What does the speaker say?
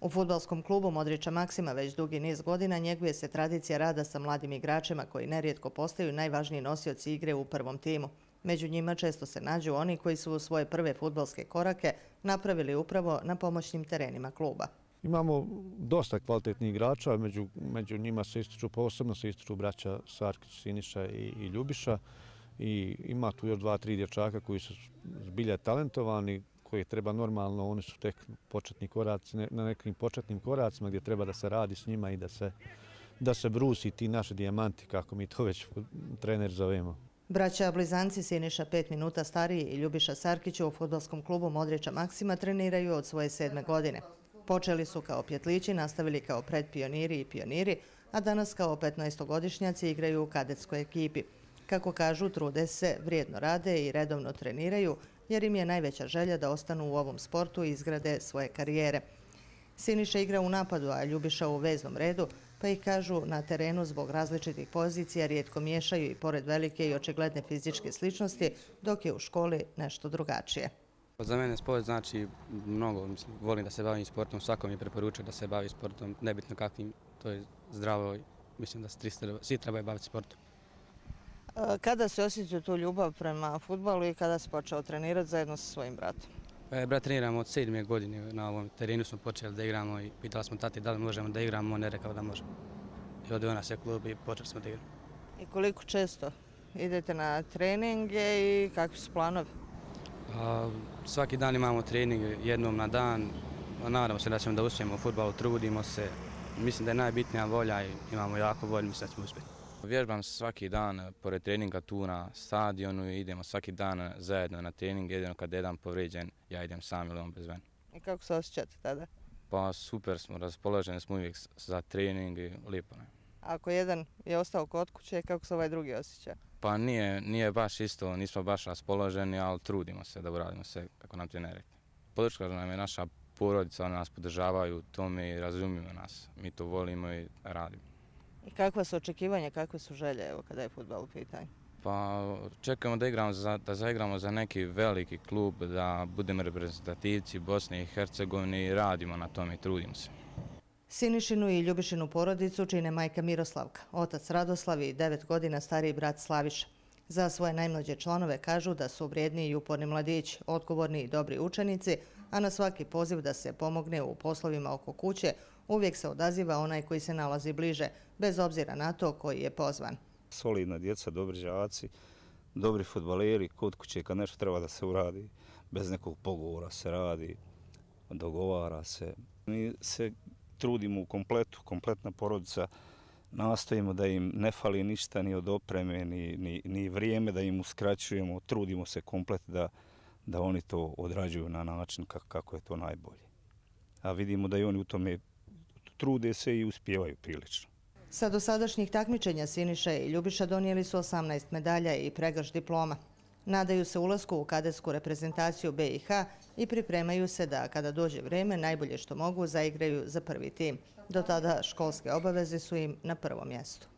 U futbalskom klubu Modrića Maksima već dugi niz godina njeguje se tradicija rada sa mladim igračima koji nerijetko postaju najvažniji nosioci igre u prvom timu. Među njima često se nađu oni koji su svoje prve futbalske korake napravili upravo na pomoćnim terenima kluba. Imamo dosta kvalitetnih igrača, među njima se ističu, posebno se ističu braća Sarkić, Siniša i Ljubiša. I ima tu još dva, tri dječaka koji su zbilje talentovani, koje treba normalno, oni su tek početni koraci, na nekim početnim koracima gdje treba da se radi s njima i da se, da se brusi ti naši dijamanti, kako mi to već trener zovemo. Braća Blizanci Siniša pet minuta stariji i Ljubiša Sarkić u futbolskom klubu Modrića Maksima treniraju od svoje sedme godine. Počeli su kao pjetlići, nastavili kao predpioniri i pioniri, a danas kao 15-godišnjaci igraju u kadetskoj ekipi. Kako kažu, trude se, vrijedno rade i redovno treniraju, jer im je najveća želja da ostanu u ovom sportu i izgrade svoje karijere. Siniša igra u napadu, a Ljubiša u veznom redu, pa ih kažu na terenu zbog različitih pozicija rijetko miješaju i pored velike i očigledne fizičke sličnosti, dok je u školi nešto drugačije. Za mene sport znači mnogo, volim da se bavim sportom, svako mi preporučuje da se bavi sportom, nebitno kakvim, to je zdravo mislim da svi trebaju baviti sportom. Kada se osjetio tu ljubav prema futbalu i kada se počeo trenirati zajedno sa svojim bratom? E, brat, treniramo od sedmije godine na ovom terenu smo počeli da igramo i pitali smo tati da li možemo da igramo, on je rekao da možemo. I odio nas je klub i počeli smo da igramo. I koliko često idete na treninge i kakvi su planovi? Svaki dan imamo trening jednom na dan. Nadamo se da ćemo da uspijemo u futbalu, trudimo se. Mislim da je najbitnija volja i imamo jako volju, mislim da ćemo uspjeti. Vježbam svaki dan, pored treninga tu na stadionu, idemo svaki dan zajedno na trening, jedino kad je jedan povređen, ja idem sam ili on bez ven. I kako se osjećate tada? Pa super smo, raspoloženi smo uvijek za trening i lijepo ne. Ako jedan je ostao kod kuće, kako se ovaj drugi osjeća? Pa nije, nije baš isto, nismo baš raspoloženi, ali trudimo se da uradimo sve kako nam trener rekli. Podrška nam je naša porodica, oni nas podržavaju, to mi razumiju nas, mi to volimo i radimo. I kakva su očekivanja, kakve su želje evo, kada je futbol u pitanju? Pa čekamo da, igramo za, da zaigramo za neki veliki klub, da budemo reprezentativci Bosne i Hercegovine i radimo na tome i trudimo se. Sinišinu i Ljubišinu porodicu čine majka Miroslavka, otac Radoslav i devet godina stariji brat Slaviša. Za svoje najmlađe članove kažu da su vrijedni i uporni mladići, odgovorni i dobri učenici, a na svaki poziv da se pomogne u poslovima oko kuće uvijek se odaziva onaj koji se nalazi bliže, bez obzira na to koji je pozvan. Solidna djeca, dobri žaci, dobri futbaleri, kod kuće kad nešto treba da se uradi, bez nekog pogovora se radi, dogovara se. Mi se trudimo u kompletu, kompletna porodica, nastojimo da im ne fali ništa ni od opreme, ni, ni, ni vrijeme da im uskraćujemo, trudimo se komplet da, da oni to odrađuju na način kako je to najbolje. A vidimo da i oni u tome trude se i uspjevaju prilično. Sa dosadašnjih takmičenja Siniša i Ljubiša donijeli su 18 medalja i pregaš diploma. Nadaju se ulasku u kadetsku reprezentaciju BiH i pripremaju se da kada dođe vreme najbolje što mogu zaigraju za prvi tim. Do tada školske obaveze su im na prvom mjestu.